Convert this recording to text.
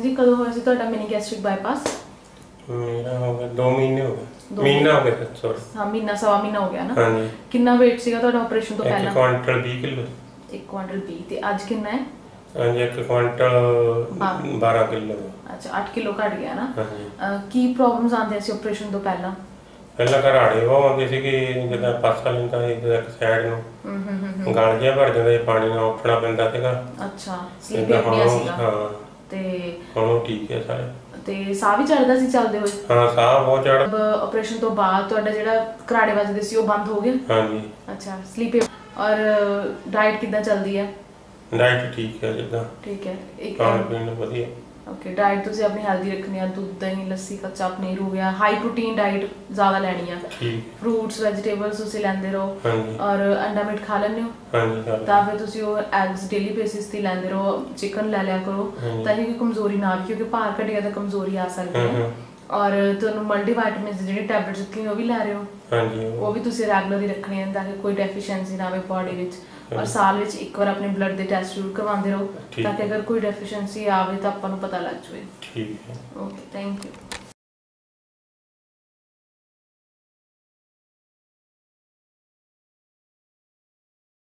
ਜੀ ਕਦੋਂ ਹੋਇਆ ਸੀ ਤੁਹਾਡਾ ਮਿਨੀ ਗੈਸਟ੍ਰਿਕ ਬਾਈਪਾਸ ਮੇਰਾ ਹੋ ਗਿਆ 2 ਮਹੀਨੇ ਹੋ ਗਏ। ਮਹੀਨਾ। ਹੋ ਗਿਆ ਸੌਰੀ ਹਾਂ ਮਹੀਨਾ ਸਵਾ ਮਹੀਨਾ ਹੋ ਗਿਆ ਨਾ? ਹਾਂਜੀ। ਕਿੰਨਾ weight ਸੀਗਾ ਤੁਹਾਡਾ ਆਪਰੇਸ਼ਨ ਤੋਂ ਪਹਿਲਾਂ? Quintal 20 kilo. 1 ਕੁਆਂਟਲ 20 ਤੇ ਅੱਜ ਕਿੰਨਾ ਹੈ? ਹਾਂਜੀ ਇੱਕ ਕੁਆਂਟਲ ਹਾਂ। 12 ਕਿਲੋ। ਅੱਛਾ 8 ਕਿਲੋ ਘਟ ਗਿਆ ਨਾ? ਹਾਂਜੀ। ਕੀ ਪ੍ਰੋਬਲਮਸ ਆਉਂਦੀਆਂ ਸੀ ਆਪਰੇਸ਼ਨ ਤੋਂ ਪਹਿਲਾਂ? ਪਹਿਲਾਂ ਘਰਾੜੇ ਉਹ ਆਉਂਦੇ ਸੀ ਕਿ ਜਦੋਂ ਪਾਸਾ ਲੈਂਦਾ ਇੱਕ ਸਾਈਡ ਨੂੰ। ਹੂੰ ਹੂੰ ਗਲ ਜਿਹਾ ਭਰ ਜਾਂਦਾ ਪਾਣੀ ਨਾਲ ਉੱਠਣਾ ਪੈਂਦਾ ਸੀਗਾ। ਅੱਛਾ ਸਲੀਪ ਉਹ- ਸੀਗਾ। ਹਾਂ। ਤੇ ਹੁਣ ਉਹ ਠੀਕ ਹੈ ਸਾਰੇ। ਤੇ ਸਾਹ ਵੀ ਚੜਦਾ ਸੀ ਚੱਲਦੇ ਹੋਏ? ਹਾਂ ਸਾਹ ਬਹੁਤ ਚੜ ਅਬ ਆਪਰੇਸ਼ਨ ਤੋਂ ਬਾਅਦ ਤੁਹਾਡਾ ਜਿਹੜਾ ਘਰਾੜੇ ਵੱਜਦੇ ਸੀ ਉਹ ਬੰਦ ਹੋ ਗਿਆ ਹਾਂਜੀ। ਅੱਛਾ ਸਲੀਪ ਔਰ ਡਾਈਟ ਕਿੱਦਾਂ ਚੱਲਦੀ ਹੈ? ਡਾਈਟ ਠੀਕ ਹੈ ਜਿੱਦਾਂ। ਠੀਕ ਹੈ। ਇੱਕ ਖਾਣ ਪੀਣ ਵਧੀਆ। ਓਕੇ ਡਾਈਟ ਤੁਸੀਂ ਆਪਣੀ ਹੈਲਦੀ ਰੱਖਣੀ ਆ ਦੁੱਧ ਦਹੀਂ ਲੱਸੀ ਕੱਚਾ ਪਨੀਰ ਹੋ ਗਿਆ। ਹਾਈ ਪ੍ਰੋਟੀਨ ਡਾਈਟ ਜ਼ਿਆਦਾ ਲੈਣੀ ਆ। ਠੀਕ। ਫਰੂਟਸ ਵੈਜੀਟੇਬਲਸ ਤੁਸੀਂ ਲੈਂਦੇ ਰਹੋ। ਹਾਂਜੀ। ਔਰ ਅੰਡਾ ਮੀਟ ਖਾ ਲੈਂਦੇ ਹੋ। ਹਾਂਜੀ ਤਾਂ ਫਿਰ ਤੁਸੀਂ ਉਹ ਐਗਸ ਡੇਲੀ ਬੇਸਿਸ ਤੇ ਲੈਂਦੇ ਰਹੋ। ਚਿਕਨ ਲੈ ਲਿਆ ਕਰੋ। ਤਾਂ ਕਿ ਕਮਜ਼ੋਰੀ ਨਾ ਆਵੇ ਕਿਉਂਕਿ ਭਾਰ ਘਟੇਗਾ ਤਾਂ ਕਮਜ਼ੋਰੀ ਆ ਸਕਦੀ ਹੈ। ਔਰ ਤੁਹਾਨੂੰ ਮਲਟੀ ਵਿਟਾਮਿਨਸ ਜਿਹੜੇ ਟੈਬਲੇਟਸ ਦਿੱਤੀਆਂ ਉਹ ਵੀ ਲੈ ਰਹੇ ਹੋ? ਹਾਂਜੀ। ਉਹ- ਵੀ ਤੁਸੀਂ ਰੈਗੂਲਰ ਹੀ ਰੱਖਣੇ ਹਨ ਤਾਂ ਕਿ ਕੋਈ ਡੈਫੀਸ਼ੀਐਂਸੀ ਨਾ ਆਵੇ ਬਾਡੀ ਵਿੱਚ। ਔਰ ਸਾਲ ਵਿੱਚ ਇੱਕ ਵਾਰ ਆਪਣੇ ਬਲੱਡ ਦੇ ਟੈਸਟ ਜ਼ਰੂਰ ਕਰਵਾਉਂਦੇ ਰਹੋ ਤਾਂ ਕਿ ਅਗਰ ਕੋਈ ਡੈਫੀਸ਼ੀਐਂਸੀ ਆਵੇ ਤਾਂ ਆਪਾਂ ਨੂੰ ਪਤਾ ਲੱਗ ਜਾਵੇ। ਠੀਕ ਹੈ। Okay thank you